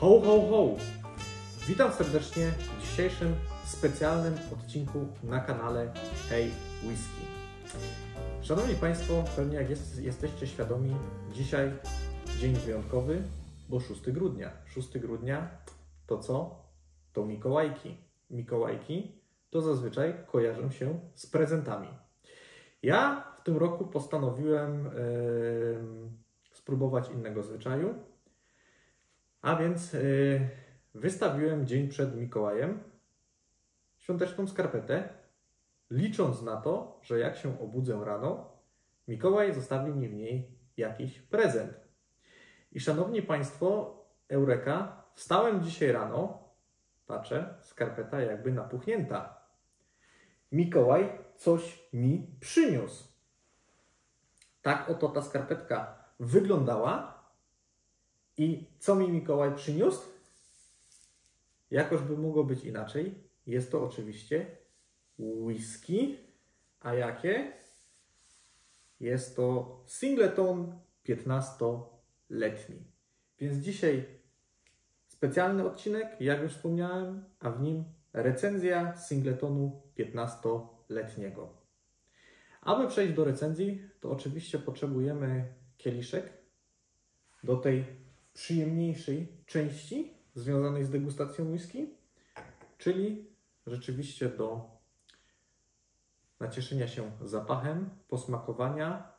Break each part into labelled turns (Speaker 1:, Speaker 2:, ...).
Speaker 1: Ho, ho, ho! Witam serdecznie w dzisiejszym specjalnym odcinku na kanale Hey Whisky. Szanowni Państwo, pewnie jak jest, jesteście świadomi, dzisiaj dzień wyjątkowy, bo 6 grudnia. 6 grudnia to co? To Mikołajki. Mikołajki to zazwyczaj kojarzą się z prezentami. Ja w tym roku postanowiłem yy, spróbować innego zwyczaju, a więc yy, wystawiłem dzień przed Mikołajem świąteczną skarpetę, licząc na to, że jak się obudzę rano, Mikołaj zostawi mi w niej jakiś prezent. I szanowni Państwo, Eureka, wstałem dzisiaj rano, patrzę, skarpeta jakby napuchnięta. Mikołaj coś mi przyniósł. Tak oto ta skarpetka wyglądała. I co mi Mikołaj przyniósł? Jakoż by mogło być inaczej? Jest to oczywiście whisky. A jakie? Jest to singleton 15-letni. Więc dzisiaj specjalny odcinek, jak już wspomniałem, a w nim recenzja singletonu 15-letniego. Aby przejść do recenzji, to oczywiście potrzebujemy kieliszek do tej przyjemniejszej części związanej z degustacją whisky, czyli rzeczywiście do nacieszenia się zapachem, posmakowania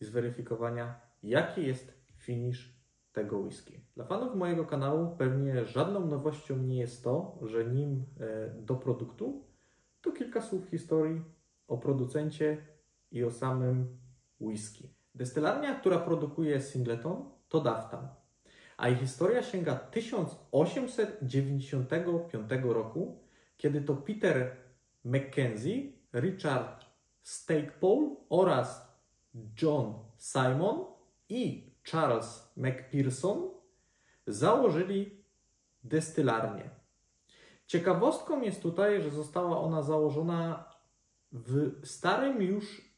Speaker 1: i zweryfikowania, jaki jest finish tego whisky. Dla fanów mojego kanału pewnie żadną nowością nie jest to, że nim e, do produktu, to kilka słów historii o producencie i o samym whisky. Destylarnia, która produkuje Singleton, to Daftam, a jej historia sięga 1895 roku, kiedy to Peter Mackenzie, Richard Stakepole oraz John Simon i Charles McPherson założyli destylarnię. Ciekawostką jest tutaj, że została ona założona w starym już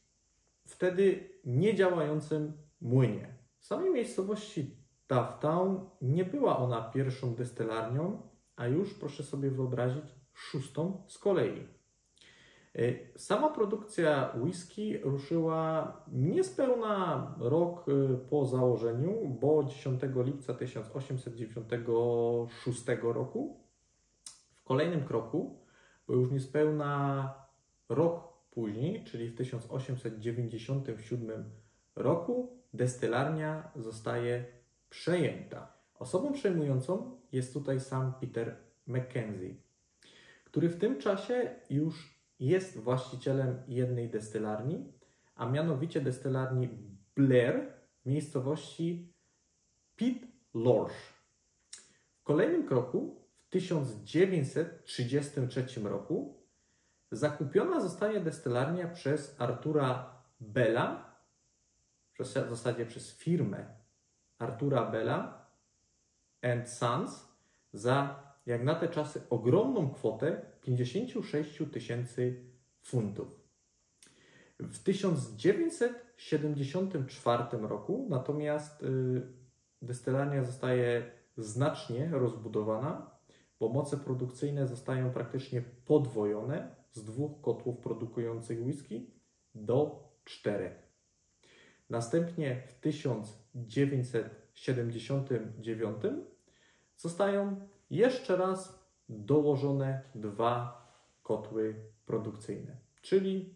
Speaker 1: wtedy niedziałającym młynie. W samej miejscowości Dufftown nie była ona pierwszą destylarnią, a już proszę sobie wyobrazić szóstą z kolei. Y, sama produkcja whisky ruszyła niespełna rok y, po założeniu, bo 10 lipca 1896 roku. W kolejnym kroku, bo już niespełna rok później, czyli w 1897 roku, destylarnia zostaje przejęta. Osobą przejmującą jest tutaj sam Peter Mackenzie, który w tym czasie już jest właścicielem jednej destylarni, a mianowicie destylarni Blair w miejscowości Pit Lorch. W kolejnym kroku, w 1933 roku, zakupiona zostaje destylarnia przez Artura Bella, w zasadzie przez firmę Artura Bella and Sons za jak na te czasy ogromną kwotę 56 tysięcy funtów. W 1974 roku natomiast y, destylarnia zostaje znacznie rozbudowana, bo moce produkcyjne zostają praktycznie podwojone z dwóch kotłów produkujących whisky do czterech. Następnie w 1979 zostają jeszcze raz dołożone dwa kotły produkcyjne. Czyli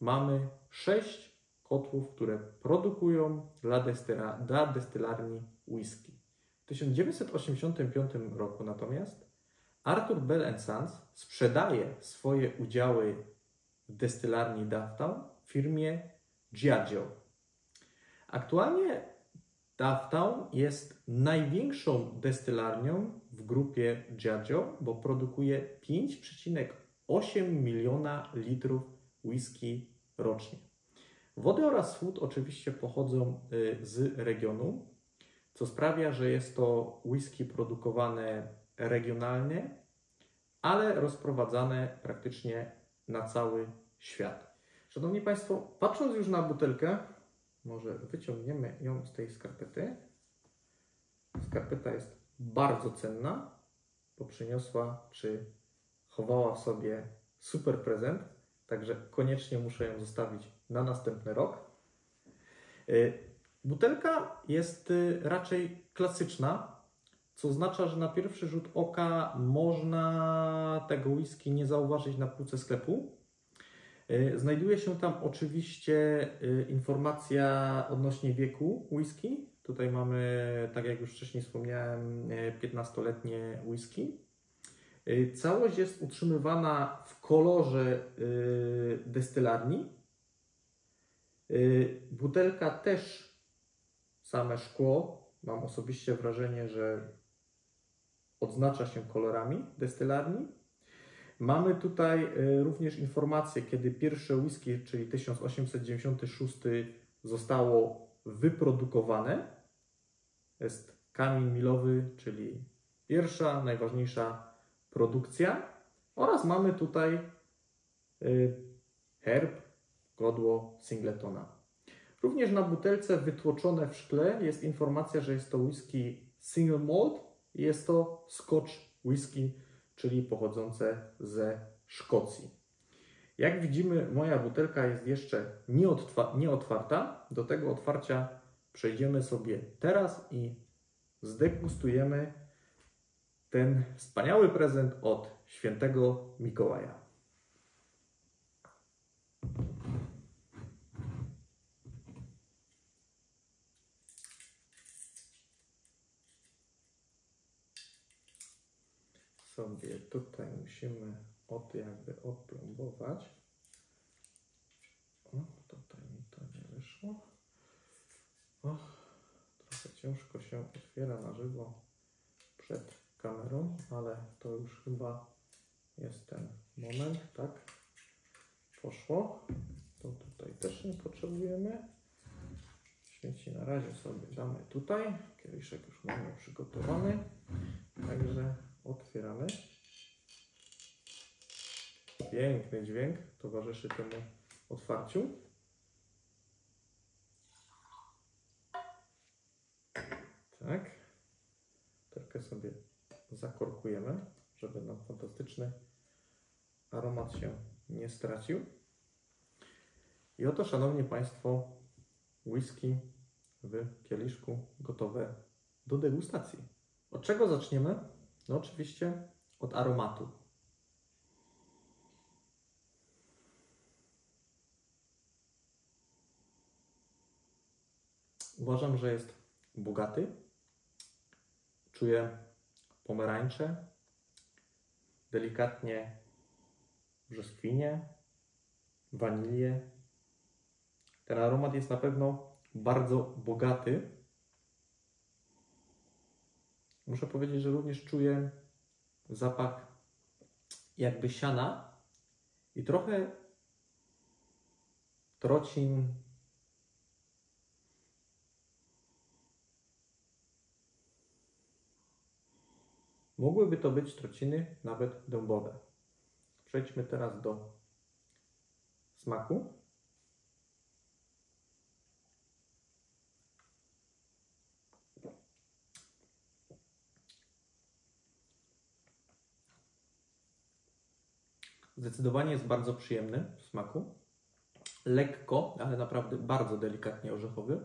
Speaker 1: mamy sześć kotłów, które produkują dla, destyla, dla destylarni whisky. W 1985 roku natomiast Arthur Bell Sons sprzedaje swoje udziały w destylarni Dufftown firmie Giaggio. Aktualnie Dufftown jest największą destylarnią w grupie Giaggio, bo produkuje 5,8 miliona litrów whisky rocznie. Wody oraz słód oczywiście pochodzą y, z regionu, co sprawia, że jest to whisky produkowane regionalnie, ale rozprowadzane praktycznie na cały świat. Szanowni Państwo, patrząc już na butelkę, może wyciągniemy ją z tej skarpety. Skarpeta jest bardzo cenna, bo przyniosła czy chowała w sobie super prezent, także koniecznie muszę ją zostawić na następny rok. Y, Butelka jest y, raczej klasyczna, co oznacza, że na pierwszy rzut oka można tego whisky nie zauważyć na półce sklepu. Y, Znajduje się tam oczywiście y, informacja odnośnie wieku whisky. Tutaj mamy, tak jak już wcześniej wspomniałem, y, 15-letnie whisky. Y, Całość jest utrzymywana w kolorze destylarni. Butelka też same szkło. Mam osobiście wrażenie, że odznacza się kolorami destylarni. Mamy tutaj y, również informację, kiedy pierwsze whisky, czyli 1896, zostało wyprodukowane. Jest kamień milowy, czyli pierwsza, najważniejsza produkcja. Oraz mamy tutaj y, herb, godło Singletona. Również na butelce wytłoczone w szkle jest informacja, że jest to whisky single malt i jest to Scotch whisky, czyli pochodzące ze Szkocji. Jak widzimy, moja butelka jest jeszcze nieotwa- nieotwarta. Do tego otwarcia przejdziemy sobie teraz i zdegustujemy ten wspaniały prezent od świętego Mikołaja. Sobie tutaj musimy od jakby odplombować. O, tutaj mi to nie wyszło. O, trochę ciężko się otwiera na żywo przed kamerą, ale to już chyba jest ten moment, tak? Poszło. To tutaj też nie potrzebujemy. Śmieci na razie sobie damy tutaj. Kieliszek już mamy przygotowany. Także otwieramy. Piękny dźwięk towarzyszy temu otwarciu. Tak. Trochę sobie zakorkujemy, żeby nam fantastyczny aromat się nie stracił. I oto, Szanowni Państwo, whisky w kieliszku gotowe do degustacji. Od czego zaczniemy? No oczywiście od aromatu. Uważam, że jest bogaty. Czuję pomarańcze, delikatnie brzoskwinie, wanilię. Ten aromat jest na pewno bardzo bogaty. Muszę powiedzieć, że również czuję zapach jakby siana i trochę trocin. Mogłyby to być trociny nawet dębowe. Przejdźmy teraz do smaku. Zdecydowanie jest bardzo przyjemny w smaku. Lekko, ale naprawdę bardzo delikatnie orzechowy.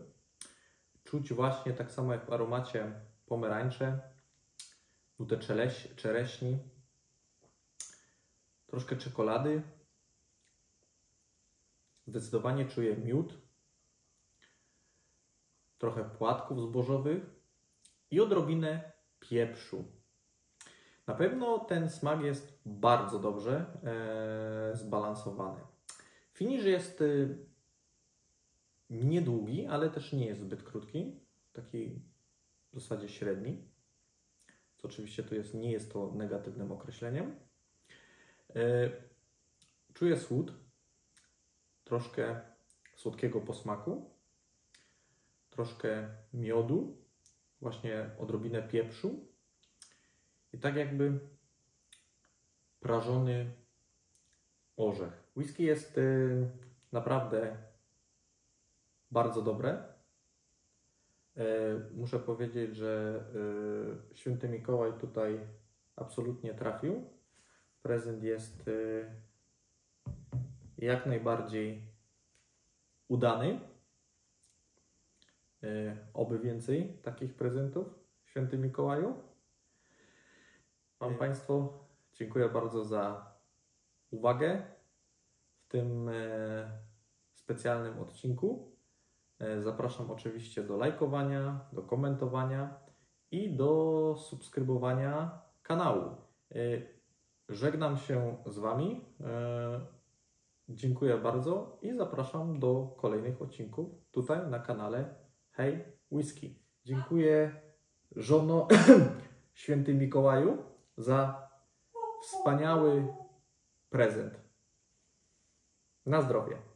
Speaker 1: Czuć właśnie tak samo jak w aromacie pomarańcze, nutę czeleś, czereśni, troszkę czekolady. Zdecydowanie czuję miód, trochę płatków zbożowych i odrobinę pieprzu. Na pewno ten smak jest bardzo dobrze e, zbalansowany. Finisz jest y, niedługi, ale też nie jest zbyt krótki. Taki w zasadzie średni. Co oczywiście tu jest, nie jest to negatywnym określeniem. E, czuję słód, troszkę słodkiego posmaku, troszkę miodu, właśnie odrobinę pieprzu i tak jakby prażony orzech. Whisky jest y, naprawdę bardzo dobre. E, Muszę powiedzieć, że e, święty Mikołaj tutaj absolutnie trafił. Prezent jest e, jak najbardziej udany. Oby więcej takich prezentów, święty Mikołaju. Wam Państwu dziękuję bardzo za uwagę w tym specjalnym odcinku. E, Zapraszam oczywiście do lajkowania, do komentowania i do subskrybowania kanału. E, Żegnam się z Wami. E, Dziękuję bardzo i zapraszam do kolejnych odcinków tutaj na kanale Hej Whisky. Dziękuję żono święty Mikołaju za wspaniały prezent. Na zdrowie.